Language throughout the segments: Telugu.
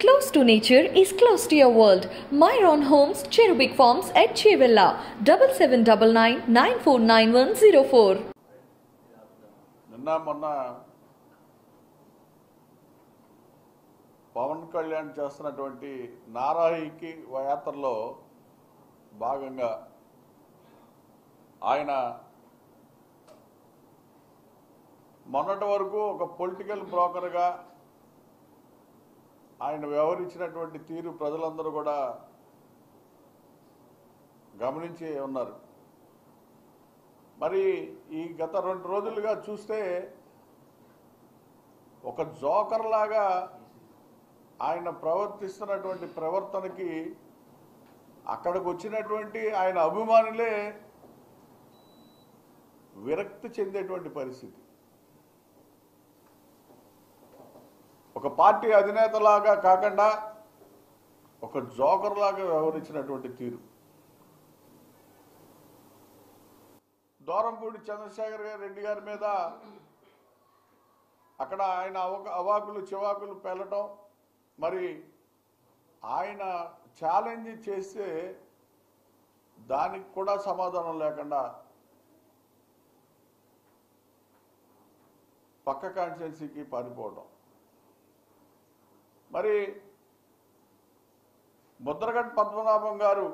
Close to nature is close to your world. Myron Homes, Cherubic Farms at Chevilla, 7799 నిన్న మొన్న పవన్ కళ్యాణ్ చేస్తున్నటువంటి నారాయికి యాత్రలో భాగంగా ఆయన మొన్నటి వరకు ఒక పొలిటికల్ బ్రోకర్గా ఆయన వ్యవహరించినటువంటి తీరు ప్రజలందరూ కూడా గమనించి ఉన్నారు. మరి ఈ గత రెండు రోజులుగా చూస్తే ఒక జోకర్ లాగా ఆయన ప్రవర్తిస్తున్నటువంటి ప్రవర్తనకి అక్కడికి వచ్చినటువంటి ఆయన అభిమానులే విరక్తి చెందేటువంటి పరిస్థితి. ఒక పార్టీ అధినేతలాగా కాకుండా ఒక జోకర్ లాగా వ్యవహరించినటువంటి తీరు. దూరంపూడి చంద్రశేఖర్ గారి రెడ్డి గారి మీద అక్కడ ఆయన అవక అవాకులు చివాకులు పెళ్ళటం మరి ఆయన ఛాలెంజ్ చేస్తే దానికి కూడా సమాధానం లేకుండా పక్క కాన్స్టిట్యున్సీకి పారిపోవడం మరి ముద్రగడ్ పద్మనాభం గారు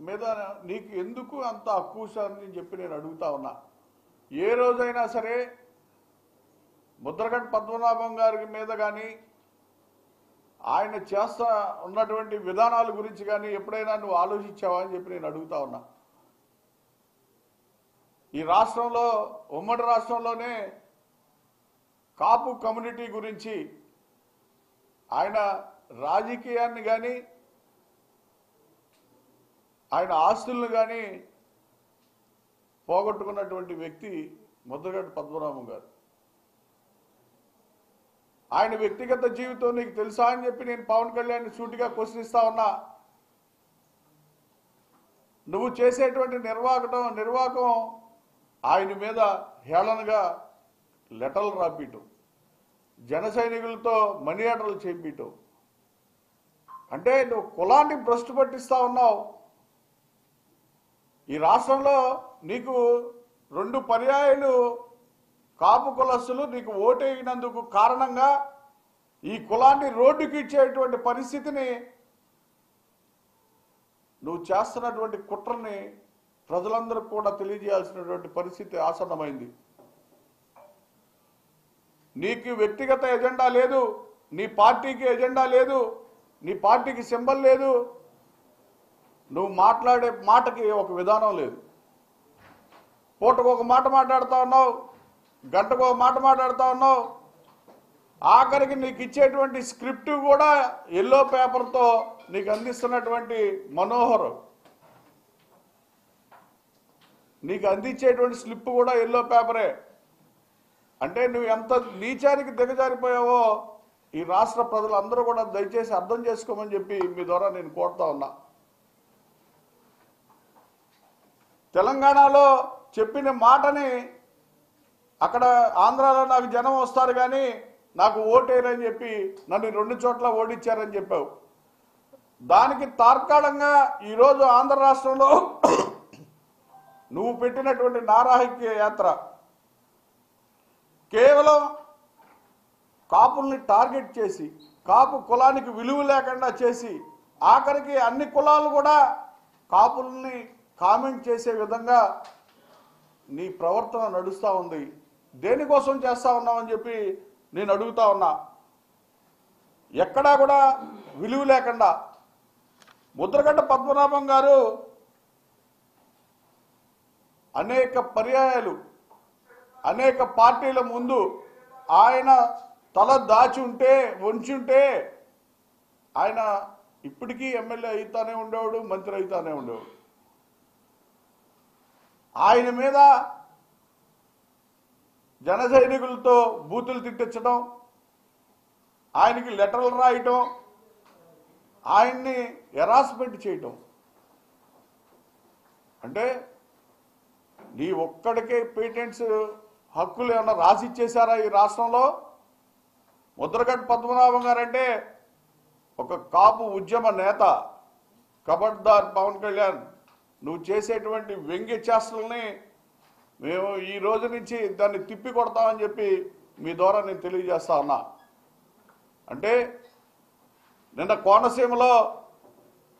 మీద నీకు ఎందుకు అంత అక్కుసారని చెప్పి నేను అడుగుతా ఉన్నా. ఏ రోజైనా సరే ముద్రగడ్ పద్మనాభం గారి మీద కానీ ఆయన చేస్తా ఉన్నటువంటి విధానాల గురించి కానీ ఎప్పుడైనా నువ్వు ఆలోచించావా అని చెప్పి నేను అడుగుతా ఉన్నా. ఈ రాష్ట్రంలో ఉమ్మడి రాష్ట్రంలోనే కాపు కమ్యూనిటీ గురించి ఆయన రాజకీయాన్ని కానీ ఆయన ఆస్తులను కానీ పోగొట్టుకున్నటువంటి వ్యక్తి ముద్రగడ్డ పద్మనాభం గారు. ఆయన వ్యక్తిగత జీవితం నీకు తెలుసా అని చెప్పి నేను పవన్ కళ్యాణ్ సూటిగా క్వశ్చనిస్తా ఉన్నా. నువ్వు చేసేటువంటి నిర్వాహకం నిర్వాహకం ఆయన మీద హేళనగా లెటర్లు రాపియటం జన సైనికులతో మనీ ఆర్డర్లు చేపించటం అంటే నువ్వు కులాన్ని భ్రష్టు పట్టిస్తా ఉన్నావు. ఈ రాష్ట్రంలో నీకు రెండు పర్యాయాలు కాపు కులస్తులు నీకు ఓటేగినందుకు కారణంగా ఈ కులాన్ని రోడ్డుకి ఇచ్చేటువంటి పరిస్థితిని నువ్వు చేస్తున్నటువంటి కుట్రని ప్రజలందరూ కూడా తెలియజేయాల్సినటువంటి పరిస్థితి ఆసన్నమైంది. నీకు వ్యక్తిగత ఎజెండా లేదు నీ పార్టీకి ఎజెండా లేదు నీ పార్టీకి సింబల్ లేదు. నువ్వు మాట్లాడే మాటకి ఒక విధానం లేదు. పూటకు ఒక మాట మాట్లాడుతూ ఉన్నావు గంటకు ఒక మాట మాట్లాడుతూ ఉన్నావు. ఆఖరికి నీకు ఇచ్చేటువంటి స్క్రిప్ట్ కూడా ఎల్లో పేపర్తో నీకు అందిస్తున్నటువంటి మనోహర్. నీకు అందించేటువంటి స్లిప్ కూడా ఎల్లో పేపరే. అంటే నువ్వు ఎంత నీచానికి దిగజారిపోయావో ఈ రాష్ట్ర ప్రజలందరూ కూడా దయచేసి అర్థం చేసుకోమని చెప్పి మీ ద్వారా నేను కోరుతా ఉన్నా. తెలంగాణలో చెప్పిన మాటని అక్కడ ఆంధ్రాలో నాకు జనం వస్తారు కానీ నాకు ఓటేరని చెప్పి నన్ను రెండు చోట్ల ఓడించారని చెప్పావు. దానికి తార్కాళంగా ఈరోజు ఆంధ్ర రాష్ట్రంలో నువ్వు పెట్టినటువంటి నారాహిత్య యాత్ర కేవలం కాపుల్ని టార్గెట్ చేసి కాపు కులానికి విలువ లేకుండా చేసి ఆఖరికి అన్ని కులాలు కూడా కాపుల్ని కామెంట్ చేసే విధంగా నీ ప్రవర్తన నడుస్తూ ఉంది. దేనికోసం చేస్తూ ఉన్నావని చెప్పి నేను అడుగుతా ఉన్నా. ఎక్కడా కూడా విలువ లేకుండా. ముద్రగడ్డ పద్మనాభం గారు అనేక పర్యాయాలు అనేక పార్టీల ముందు ఆయన తల దాచి ఉంటే వంచి ఉంటే ఆయన ఇప్పటికీ ఎమ్మెల్యే అయితానే ఉండేవాడు మంత్రి అయితానే ఉండేవాడు. ఆయన మీద జన సైనికులతో బూతులు తిట్టించడం ఆయనకి లెటర్లు రాయటం ఆయన్ని ఎరాస్మెంట్ చేయటం. అంటే నీ ఒక్కడికే పేటెంట్స్ హక్కులు ఏమన్నా రాసిచ్చేశారా ఈ రాష్ట్రంలో? ముద్రగడ్ పద్మనాభం గారంటే ఒక కాపు ఉద్యమ నేత కబడ్దార్ పవన్ కళ్యాణ్ నువ్వు చేసేటువంటి వ్యంగ్య చేష్టలని మేము ఈ రోజు నుంచి దాన్ని తిప్పి కొడతామని చెప్పి మీ ద్వారా నేను తెలియజేస్తా ఉన్నా. అంటే నిన్న కోనసీమలో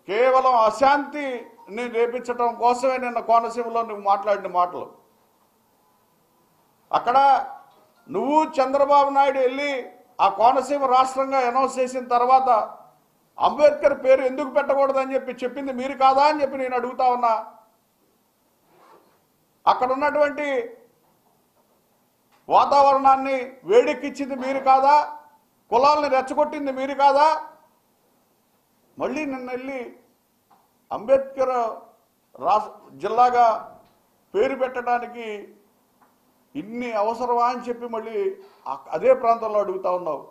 కేవలం అశాంతిని రేపించడం కోసమే నిన్న కోనసీమలో నువ్వు మాట్లాడిన మాటలు. అక్కడ నువ్వు చంద్రబాబు నాయుడు వెళ్ళి ఆ కోనసీమ రాష్ట్రంగా అనౌన్స్ చేసిన తర్వాత అంబేద్కర్ పేరు ఎందుకు పెట్టకూడదని చెప్పి చెప్పింది మీరు కాదా అని చెప్పి నేను అడుగుతా ఉన్నా. అక్కడ ఉన్నటువంటి వాతావరణాన్ని వేడెక్కించింది మీరు కాదా? కులాల్ని రెచ్చగొట్టింది మీరు కాదా? మళ్ళీ నిన్న వెళ్ళి అంబేద్కర్ రా జిల్లాగా పేరు పెట్టడానికి ఇన్ని అవసరమా అని చెప్పి మళ్ళీ అదే ప్రాంతంలో అడుగుతా ఉన్నావు.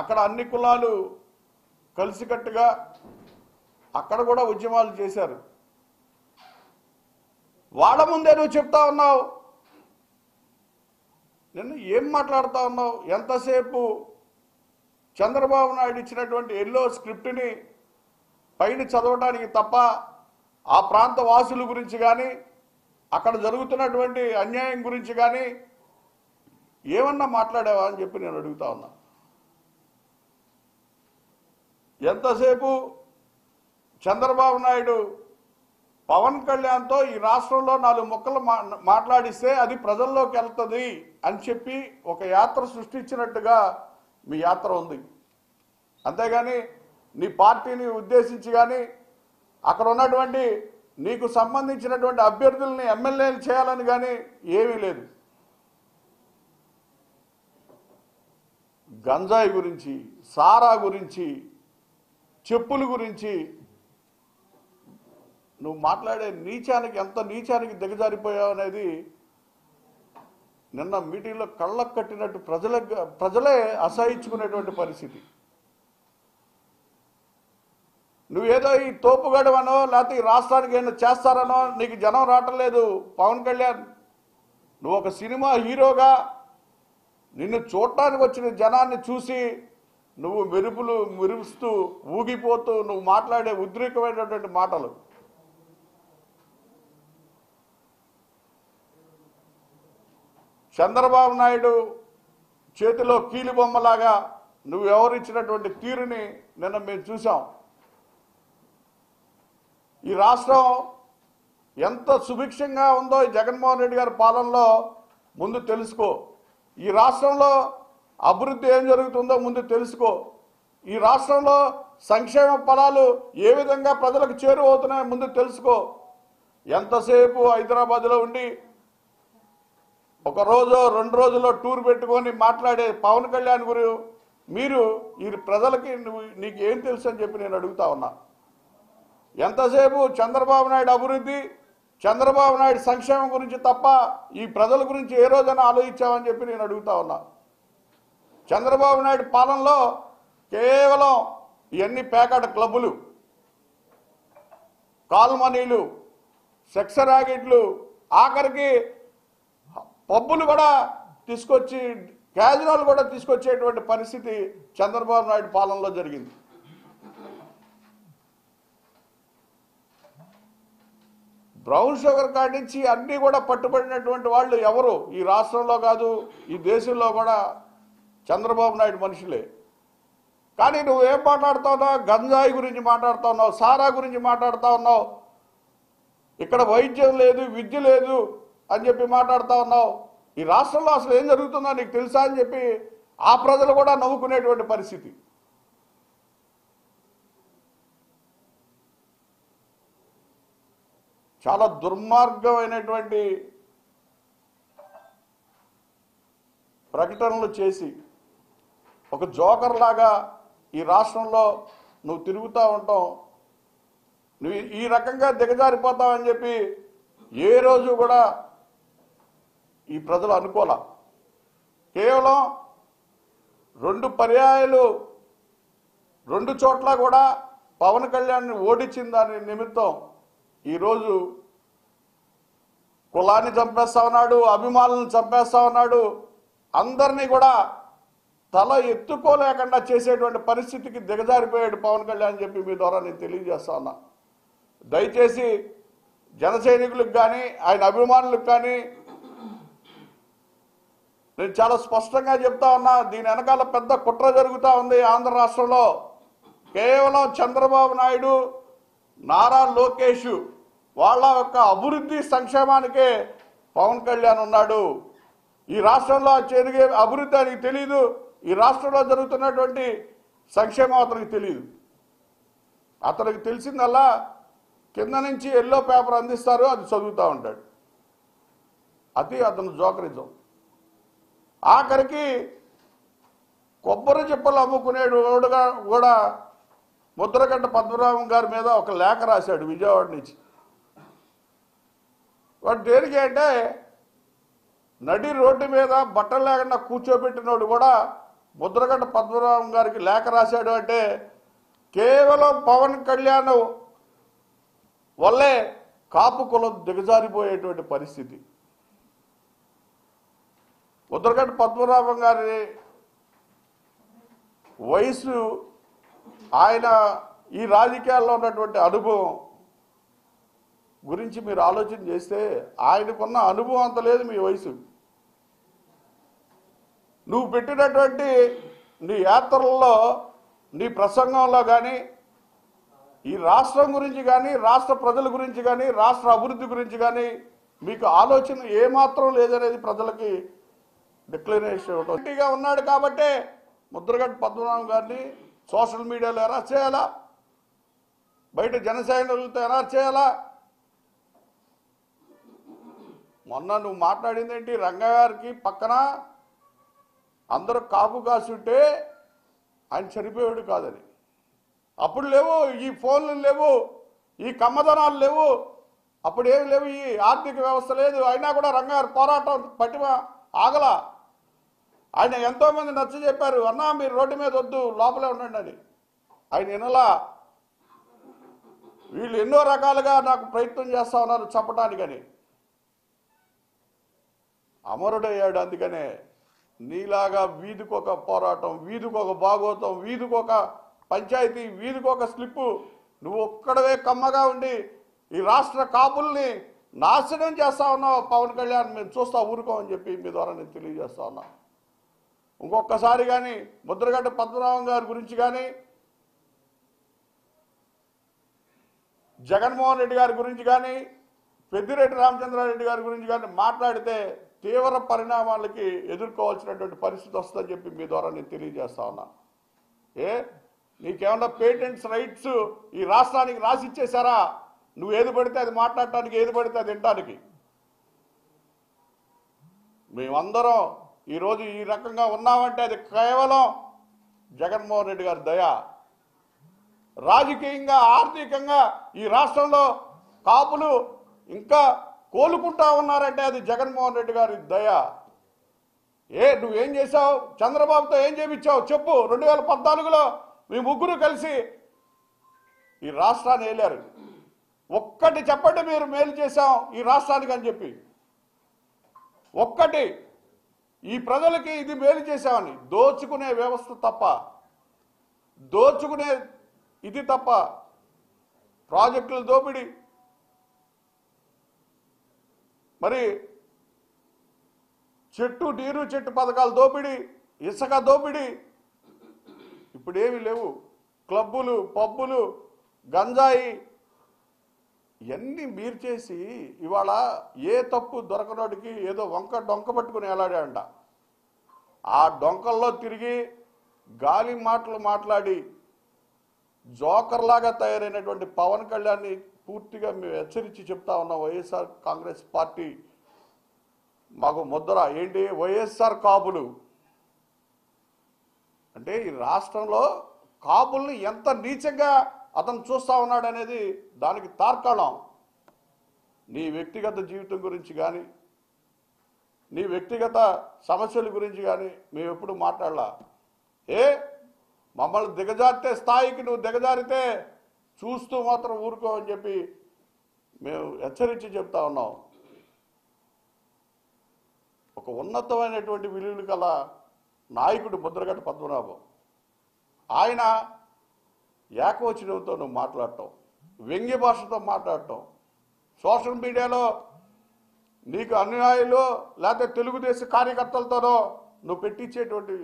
అక్కడ అన్ని కులాలు కలిసికట్టుగా అక్కడ కూడా ఉద్యమాలు చేశారు. వాళ్ళ ముందే నువ్వు చెప్తా ఉన్నావు. నిన్ను ఏం మాట్లాడుతా ఉన్నావు? ఎంతసేపు చంద్రబాబు నాయుడు ఇచ్చినటువంటి ఎల్లో స్క్రిప్ట్ని పైన చదవడానికి తప్ప ఆ ప్రాంత వాసుల గురించి కానీ అక్కడ జరుగుతున్నటువంటి అన్యాయం గురించి కానీ ఏమన్నా మాట్లాడావా అని చెప్పి నేను అడుగుతా ఉన్నా. ఎంతసేపు చంద్రబాబు నాయుడు పవన్ కళ్యాణ్తో ఈ రాష్ట్రంలో నాలుగు మొక్కలు మా మాట్లాడిస్తే అది ప్రజల్లోకి వెళ్తుంది అని చెప్పి ఒక యాత్ర సృష్టించినట్టుగా మీ యాత్ర ఉంది. అంతేగాని నీ పార్టీని ఉద్దేశించి కానీ అక్కడ ఉన్నటువంటి నీకు సంబంధించినటువంటి అభ్యర్థుల్ని ఎమ్మెల్యేలు చేయాలని కానీ ఏమీ లేదు. గంజాయి గురించి సారా గురించి చెప్పుల గురించి నువ్వు మాట్లాడే నీచానికి ఎంత నీచానికి దిగజారిపోయావు అనేది నిన్న మీటింగ్లో కళ్ళకు కట్టినట్టు ప్రజల ప్రజలే అసహించుకునేటువంటి పరిస్థితి. నువ్వేదో ఈ తోపుగడవనో లేకపోతే ఈ రాష్ట్రానికి ఏమైనా చేస్తారనో నీకు జనం రావట్లేదు. పవన్ కళ్యాణ్ నువ్వు ఒక సినిమా హీరోగా నిన్ను చూడటానికి వచ్చిన జనాన్ని చూసి నువ్వు మెరుపులు మెరుపుస్తూ ఊగిపోతూ నువ్వు మాట్లాడే ఉద్రేకమైనటువంటి మాటలు. చంద్రబాబు నాయుడు చేతిలో కీలు బొమ్మలాగా నువ్వు ఎవరిచ్చినటువంటి తీరుని నిన్న మేము చూసాం ఈ రాష్ట్రం ఎంత సుభిక్షంగా ఉందో ఈ జగన్మోహన్ రెడ్డి గారి పాలనలో ముందు తెలుసుకో. ఈ రాష్ట్రంలో అభివృద్ధి ఏం జరుగుతుందో ముందు తెలుసుకో. ఈ రాష్ట్రంలో సంక్షేమ ఫలాలు ఏ విధంగా ప్రజలకు చేరువవుతున్నాయో ముందు తెలుసుకో. ఎంతసేపు హైదరాబాద్లో ఉండి ఒక రోజు రెండు రోజుల్లో టూర్ పెట్టుకొని మాట్లాడే పవన్ కళ్యాణ్ గురు మీరు ఈ ప్రజలకి నువ్వు నీకు ఏం తెలుసు అని చెప్పి నేను అడుగుతా ఉన్నా. ఎంతసేపు చంద్రబాబు నాయుడు అభివృద్ధి చంద్రబాబు నాయుడు సంక్షేమం గురించి తప్ప ఈ ప్రజల గురించి ఏ రోజైనా ఆలోచించామని చెప్పి నేను అడుగుతా ఉన్నా. చంద్రబాబు నాయుడు పాలనలో కేవలం ఇవన్నీ పేకాట క్లబ్బులు కాల్మనీలు సెక్స్ ర్యాకెట్లు ఆఖరికి పబ్బులు కూడా తీసుకొచ్చి క్యాజువల్ కూడా తీసుకొచ్చేటువంటి పరిస్థితి చంద్రబాబు నాయుడు పాలనలో జరిగింది. బ్రౌన్ షుగర్ కార్డ్ నుంచి అన్నీ కూడా పట్టుబడినటువంటి వాళ్ళు ఎవరు? ఈ రాష్ట్రంలో కాదు ఈ దేశంలో కూడా చంద్రబాబు నాయుడు మనుషులే. కానీ నువ్వు ఏం మాట్లాడుతావున్నావు గంజాయి గురించి మాట్లాడుతున్నావు సారా గురించి మాట్లాడుతూ ఉన్నావు. ఇక్కడ వైద్యం లేదు విద్య లేదు అని చెప్పి మాట్లాడుతూ ఉన్నావు. ఈ రాష్ట్రంలో అసలు ఏం జరుగుతుందో నీకు తెలుసా అని చెప్పి ఆ ప్రజలు కూడా నవ్వుకునేటువంటి పరిస్థితి. చాలా దుర్మార్గమైనటువంటి ప్రకటనలు చేసి ఒక జోకర్ లాగా ఈ రాష్ట్రంలో నువ్వు తిరుగుతూ ఉంటావు. నువ్వు ఈ రకంగా దిగజారిపోతావని చెప్పి ఏ రోజు కూడా ఈ ప్రజలు అనుకోలే. కేవలం రెండు పర్యాయాలు రెండు చోట్ల కూడా పవన్ కళ్యాణ్ని ఓడించిన దాని నిమిత్తం ఈరోజు కులాన్ని చంపేస్తా ఉన్నాడు అభిమానులను చంపేస్తా ఉన్నాడు. అందరినీ కూడా తల ఎత్తుకోలేకుండా చేసేటువంటి పరిస్థితికి దిగజారిపోయాడు పవన్ కళ్యాణ్ అని చెప్పి మీ ద్వారా నేను తెలియజేస్తా ఉన్నా. దయచేసి జన సైనికులకు కానీ ఆయన అభిమానులకు కానీ నేను చాలా స్పష్టంగా చెప్తా ఉన్నా దీని వెనకాల పెద్ద కుట్ర జరుగుతూ ఉంది ఆంధ్ర రాష్ట్రంలో. కేవలం చంద్రబాబు నాయుడు నారా లోకేష్ వాళ్ళ యొక్క అభివృద్ధి సంక్షేమానికే పవన్ కళ్యాణ్ ఉన్నాడు. ఈ రాష్ట్రంలో జరిగే అభివృద్ధి ఆయనకి తెలియదు ఈ రాష్ట్రంలో జరుగుతున్నటువంటి సంక్షేమం అతనికి తెలియదు అతనికి తెలిసిందల్లా కింద నుంచి ఎల్లో పేపర్ అందిస్తారు అది చదువుతూ ఉంటాడు. అది అతను జోకరిజం. ఆఖరికి కొబ్బరి చిప్పలు అమ్ముకునేవాడుగా కూడా ముద్రగడ్డ పద్మనాభం గారి మీద ఒక లేఖ రాశాడు విజయవాడ నుంచి. వాడు దేనికి అంటే నడి రోడ్డు మీద బట్టలు లేకుండా కూర్చోబెట్టినోడు కూడా ముద్రగడ్డ పద్మనాభం గారికి లేఖ రాశాడు అంటే కేవలం పవన్ కళ్యాణ్ వల్లే కాపు కులం దిగజారిపోయేటువంటి పరిస్థితి. ముద్రగడ్డ పద్మనాభం గారి వయసు ఆయన ఈ రాజకీయాల్లో ఉన్నటువంటి అనుభవం గురించి మీరు ఆలోచన చేస్తే ఆయనకున్న అనుభవం అంత లేదు మీ వయసు. నువ్వు పెట్టినటువంటి నీ యాత్రల్లో నీ ప్రసంగంలో కానీ ఈ రాష్ట్రం గురించి కానీ రాష్ట్ర ప్రజల గురించి కానీ రాష్ట్ర అభివృద్ధి గురించి కానీ మీకు ఆలోచన ఏమాత్రం లేదనేది ప్రజలకి డిక్లరేషన్ ఇవ్వడం ఉన్నాడు కాబట్టే ముద్రగడ్డ పద్మనాభం గారిని సోషల్ మీడియాలో ఎలా చేయాలా? బయట జనసైనికులతో ఎలా చేయాలా? మొన్న నువ్వు మాట్లాడింది ఏంటి? రంగగారికి పక్కన అందరూ కాపు కాసుంటే ఆయన చనిపోయాడు కాదని. అప్పుడు లేవు ఈ ఫోన్లు లేవు ఈ కమ్మదనాలు లేవు. అప్పుడు ఏమి లేవు ఈ ఆర్థిక వ్యవస్థ లేదు. అయినా కూడా రంగారు పోరాటం పట్టిమ ఆగల. ఆయన ఎంతోమంది నచ్చ చెప్పారు అన్నా మీరు రోడ్డు మీద వద్దు లోపలే ఉండండి అని. ఆయన వినలా. వీళ్ళు ఎన్నో రకాలుగా నాకు ప్రయత్నం చేస్తా ఉన్నారు చెప్పడానికని అమరుడయ్యాడు. అందుకనే నీలాగా వీధికొక పోరాటం వీధికొక భాగోతం వీధికొక పంచాయతీ వీధికొక స్లిప్పు నువ్వు ఒక్కడవే కమ్మగా ఉండి ఈ రాష్ట్ర కాపుల్ని నాశనం చేస్తా ఉన్నావు? పవన్ కళ్యాణ్ మేము చూస్తా ఊరుకోమని చెప్పి మీ ద్వారా నేను తెలియజేస్తా ఉన్నా. ఇంకొకసారి కానీ ముద్రగడ్డ పద్మనాభం గారి గురించి కానీ జగన్మోహన్ రెడ్డి గారి గురించి కానీ పెద్దిరెడ్డి రామచంద్రారెడ్డి గారి గురించి కానీ మాట్లాడితే తీవ్ర పరిణామాలకి ఎదుర్కోవాల్సినటువంటి పరిస్థితి వస్తుందని చెప్పి మీ ద్వారా నేను తెలియజేస్తా ఉన్నా. ఏ? నీకేమన్నా పేటెంట్స్ రైట్స్ ఈ రాష్ట్రానికి రాసిచ్చేశారా నువ్వు ఏది పడితే అది మాట్లాడటానికి ఏది పడితే అది తినడానికి మేమందరం ఈరోజు ఈ రకంగా ఉన్నామంటే అది కేవలం జగన్మోహన్ రెడ్డి గారి దయ. రాజకీయంగా ఆర్థికంగా ఈ రాష్ట్రంలో కాపులు ఇంకా కోలుకుంటా ఉన్నారంటే అది జగన్మోహన్ రెడ్డి గారి దయ. ఏ నువ్వేం చేశావు? చంద్రబాబుతో ఏం చేపించావు? చెప్పు. రెండు వేల పద్నాలుగులో మీ ముగ్గురు కలిసి ఈ రాష్ట్రాన్ని వెళ్ళారు ఒక్కటి చెప్పండి మీరు మేలు చేశాం ఈ రాష్ట్రానికి అని చెప్పి. ఒక్కటి ఈ ప్రజలకి ఇది మేలు చేశామని. దోచుకునే వ్యవస్థ తప్ప దోచుకునే ఇది తప్ప ప్రాజెక్టుల దోపిడీ మరి చెట్టు నీరు చెట్టు పథకాల దోపిడీ ఇసుక దోపిడీ. ఇప్పుడు లేవు. క్లబ్బులు పబ్బులు గంజాయి ఇవన్నీ మీరు చేసి ఇవాళ ఏ తప్పు దొరకనోడికి ఏదో వంక డొంక పట్టుకుని వేలాడాడంట ఆ డొంకల్లో తిరిగి గాలి మాటలు మాట్లాడి జోకర్లాగా తయారైనటువంటి పవన్ కళ్యాణ్ని పూర్తిగా మేము హెచ్చరించి చెప్తా ఉన్నాం. వైఎస్ఆర్ కాంగ్రెస్ పార్టీ మాకు ముద్ర. ఏంటి? వైఎస్ఆర్ కాపులు అంటే ఈ రాష్ట్రంలో కాపుల్ని ఎంత నీచంగా అతను చూస్తా ఉన్నాడు అనేది దానికి తార్కాణం. నీ వ్యక్తిగత జీవితం గురించి కానీ నీ వ్యక్తిగత సమస్యల గురించి కానీ మేము ఎప్పుడు మాట్లాడలా. ఏ? మమ్మల్ని దిగజారితే స్థాయికి నువ్వు దిగజారితే చూస్తూ మాత్రం ఊరుకో అని చెప్పి మేము హెచ్చరించి చెప్తా ఉన్నాం. ఒక ఉన్నతమైనటువంటి విలువలు గల నాయకుడు ముద్రగడ్డ పద్మనాభం. ఆయన ఏకవచనంతో నువ్వు మాట్లాడటం వ్యంగ్య భాషతో మాట్లాడటం సోషల్ మీడియాలో నీకు అనుయాయులు లేకపోతే తెలుగుదేశం కార్యకర్తలతోనో నువ్వు పెట్టించేటువంటి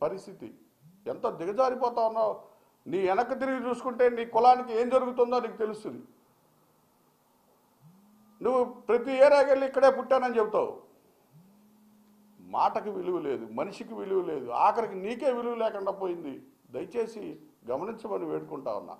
పరిస్థితి. ఎంత దిగజారిపోతా ఉన్నావు? నీ వెనక్కి తిరిగి చూసుకుంటే నీ కులానికి ఏం జరుగుతుందో నీకు తెలుస్తుంది. నువ్వు ప్రతి ఏరియాకి వెళ్ళి ఇక్కడే పుట్టానని చెబుతావు. మాటకి విలువ లేదు మనిషికి విలువ లేదు ఆఖరికి నీకే విలువ లేకుండా పోయింది. దయచేసి గమనించమని వేడుకుంటా ఉన్నా.